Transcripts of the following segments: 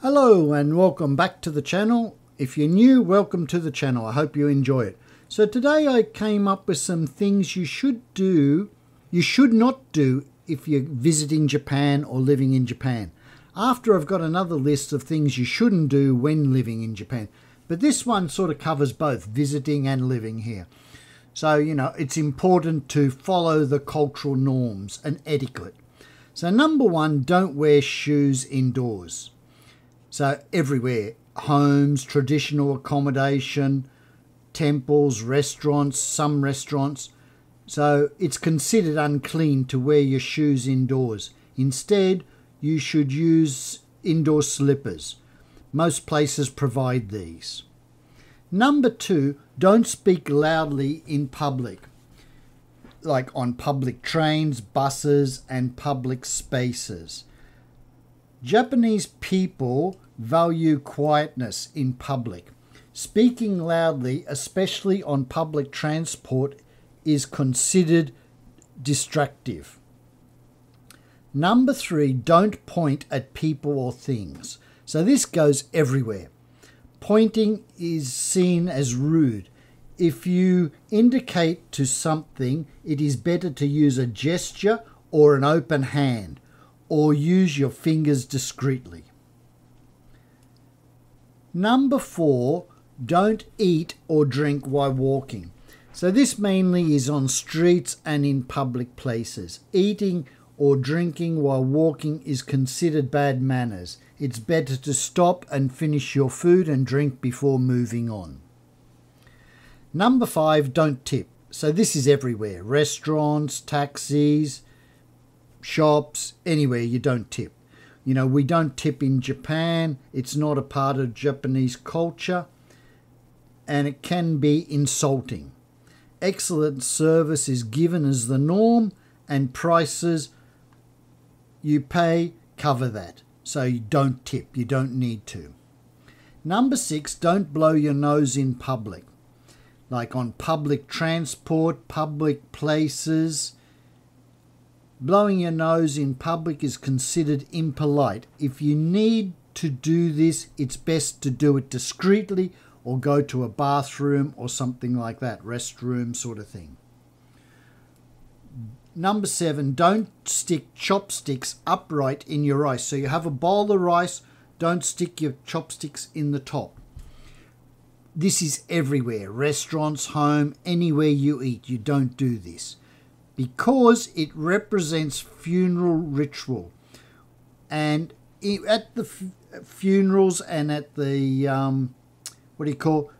Hello and welcome back to the channel. If you're new, welcome to the channel. I hope you enjoy it. So today I came up with some things you should do, you should not do if you're visiting Japan or living in Japan. After I've got another list of things you shouldn't do when living in Japan. But this one sort of covers both visiting and living here. So, you know, it's important to follow the cultural norms and etiquette. So, number one, don't wear shoes indoors. So, everywhere homes, traditional accommodation, temples, restaurants, some restaurants. So, it's considered unclean to wear your shoes indoors. Instead, you should use indoor slippers. Most places provide these. Number two, don't speak loudly in public, like on public trains, buses, and public spaces. Japanese people value quietness in public. Speaking loudly, especially on public transport, is considered distractive. Number three, don't point at people or things. So this goes everywhere. Pointing is seen as rude. If you indicate to something, it is better to use a gesture or an open hand, or use your fingers discreetly. Number four, don't eat or drink while walking. So, this mainly is on streets and in public places. Eating or drinking while walking is considered bad manners. It's better to stop and finish your food and drink before moving on. Number five, don't tip. So this is everywhere restaurants, taxis, shops, anywhere you don't tip. You know, we don't tip in Japan, it's not a part of Japanese culture, and it can be insulting. Excellent service is given as the norm, and prices you pay cover that. So you don't tip, you don't need to. Number six, don't blow your nose in public, like on public transport, public places. Blowing your nose in public is considered impolite. If you need to do this, it's best to do it discreetly or go to a bathroom or something like that, restroom sort of thing. Number seven, don't stick chopsticks upright in your rice. So you have a bowl of rice, don't stick your chopsticks in the top. This is everywhere restaurants, home, anywhere you eat. You don't do this because it represents funeral ritual. And at the funerals and at the, um, what do you call,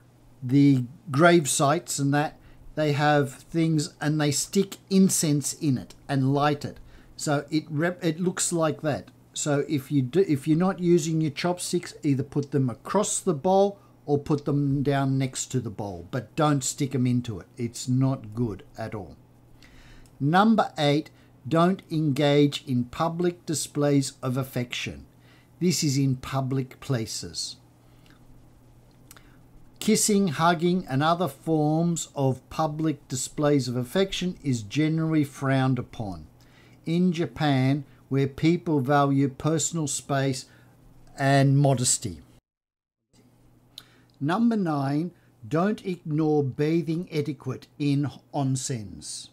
the grave sites and that, they have things and they stick incense in it and light it. So it rep- it looks like that. So if you do, if you're not using your chopsticks, either put them across the bowl or put them down next to the bowl, but don't stick them into it. It's not good at all. Number 8, don't engage in public displays of affection. This is in public places. Kissing, hugging, and other forms of public displays of affection is generally frowned upon. In Japan, where people value personal space and modesty. Number nine, don't ignore bathing etiquette in onsens.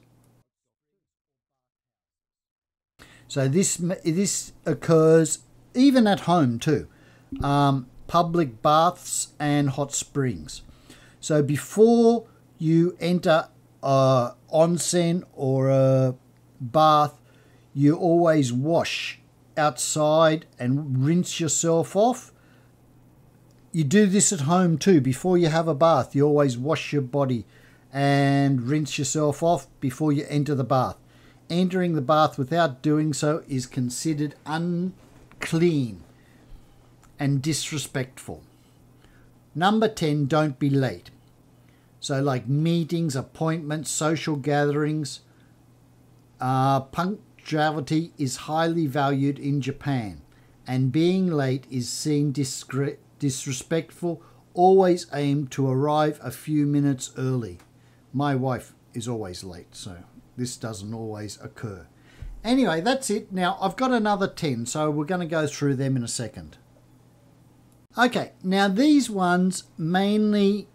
So this this occurs even at home too. Um, public baths and hot springs. So before you enter a onsen or a bath, you always wash outside and rinse yourself off. You do this at home too. Before you have a bath, you always wash your body and rinse yourself off before you enter the bath. Entering the bath without doing so is considered unclean and disrespectful. Number 10, don't be late. So, like meetings, appointments, social gatherings, uh, punctuality is highly valued in Japan, and being late is seen discre- disrespectful. Always aim to arrive a few minutes early. My wife is always late, so this doesn't always occur. Anyway, that's it. Now, I've got another 10, so we're going to go through them in a second. Okay, now these ones mainly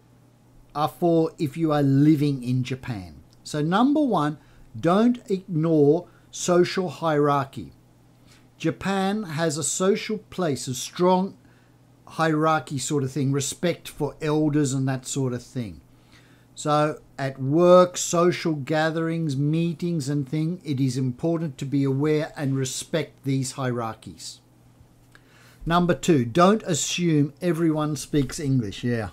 are for if you are living in Japan. So, number one, don't ignore social hierarchy. Japan has a social place, a strong hierarchy sort of thing, respect for elders and that sort of thing. So, at work, social gatherings, meetings, and thing, it is important to be aware and respect these hierarchies. Number two, don't assume everyone speaks English. Yeah,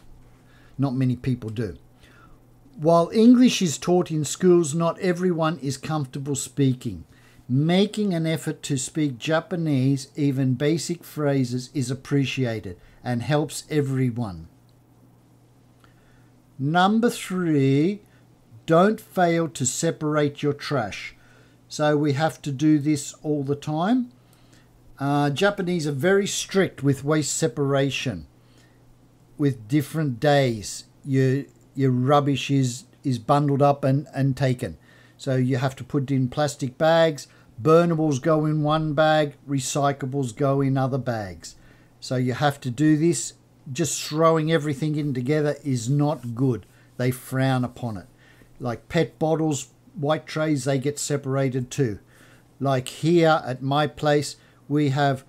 not many people do. While English is taught in schools, not everyone is comfortable speaking. Making an effort to speak Japanese, even basic phrases, is appreciated and helps everyone. Number three, don't fail to separate your trash. So we have to do this all the time. Uh, Japanese are very strict with waste separation, with different days. Your your rubbish is is bundled up and, and taken. So you have to put in plastic bags. Burnables go in one bag, recyclables go in other bags. So you have to do this. Just throwing everything in together is not good. They frown upon it. Like pet bottles, white trays, they get separated too. Like here at my place, we have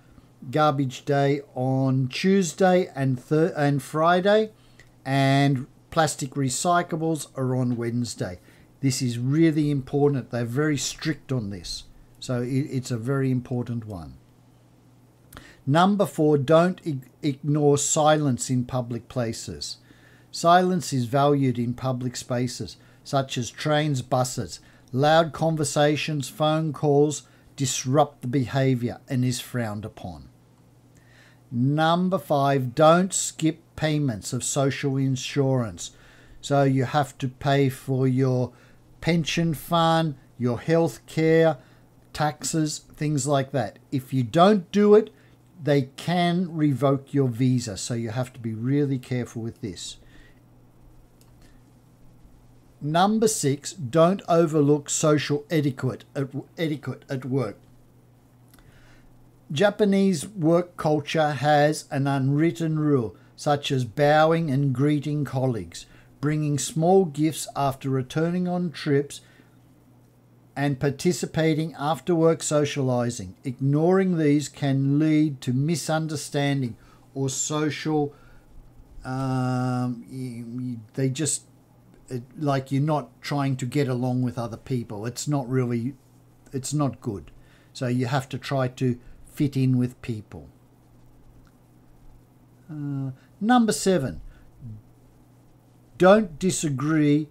garbage day on Tuesday and thir- and Friday, and plastic recyclables are on Wednesday. This is really important. They're very strict on this, so it, it's a very important one. Number four, don't ignore silence in public places. Silence is valued in public spaces, such as trains, buses. Loud conversations, phone calls, disrupt the behavior and is frowned upon. Number five, don't skip payments of social insurance. So you have to pay for your pension fund, your health care, taxes, things like that. If you don't do it, they can revoke your visa. So you have to be really careful with this. Number six, don't overlook social etiquette at, etiquette at work. Japanese work culture has an unwritten rule, such as bowing and greeting colleagues, bringing small gifts after returning on trips, and participating after work socializing. Ignoring these can lead to misunderstanding or social. Um, they just it, like you're not trying to get along with other people. It's not really, it's not good. So you have to try to fit in with people. Uh, number seven, don't disagree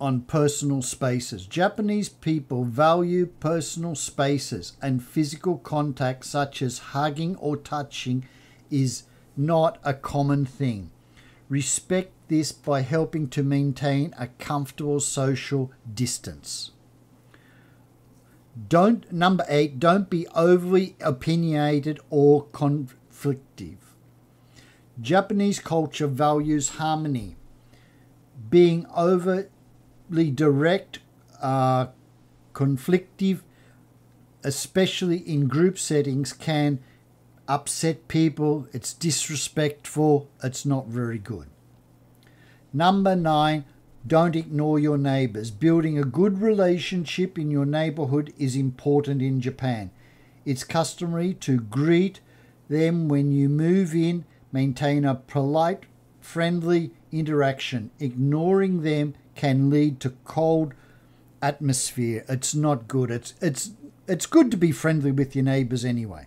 on personal spaces. Japanese people value personal spaces and physical contact, such as hugging or touching, is not a common thing. Respect this by helping to maintain a comfortable social distance. Don't number 8 don't be overly opinionated or conflictive. Japanese culture values harmony. Being overly direct, uh, conflictive, especially in group settings, can upset people, it's disrespectful, it's not very good. Number nine, don't ignore your neighbors. Building a good relationship in your neighborhood is important in Japan. It's customary to greet them when you move in, maintain a polite, friendly interaction. Ignoring them can lead to cold atmosphere. It's not good. It's it's it's good to be friendly with your neighbors anyway.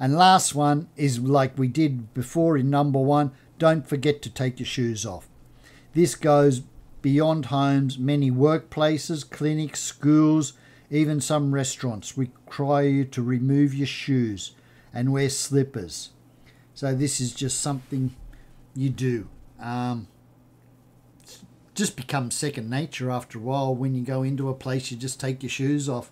And last one is like we did before in number one don't forget to take your shoes off. This goes beyond homes, many workplaces, clinics, schools, even some restaurants require you to remove your shoes and wear slippers. So this is just something you do. Um, just becomes second nature after a while. When you go into a place, you just take your shoes off.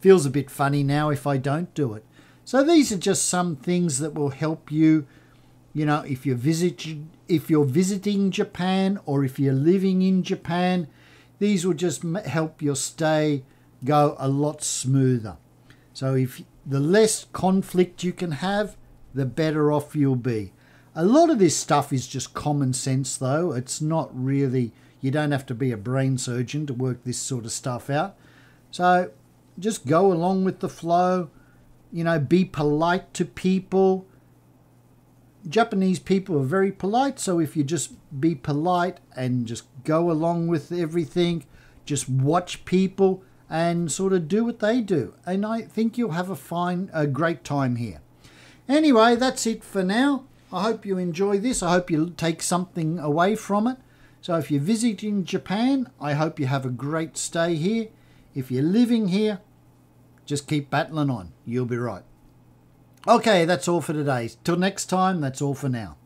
Feels a bit funny now if I don't do it. So these are just some things that will help you, you know, if you're visit if you're visiting Japan or if you're living in Japan, these will just help your stay go a lot smoother. So if the less conflict you can have, the better off you'll be. A lot of this stuff is just common sense, though. It's not really, you don't have to be a brain surgeon to work this sort of stuff out. So just go along with the flow, you know, be polite to people. Japanese people are very polite, so if you just be polite and just go along with everything, just watch people and sort of do what they do. And I think you'll have a fine, a great time here. Anyway, that's it for now. I hope you enjoy this. I hope you take something away from it. So if you're visiting Japan, I hope you have a great stay here. If you're living here, just keep battling on. You'll be right. Okay, that's all for today. Till next time, that's all for now.